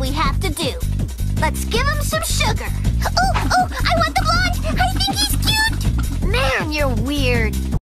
we have to do. Let's give him some sugar. Oh, oh, I want the blonde. I think he's cute. Man, you're weird.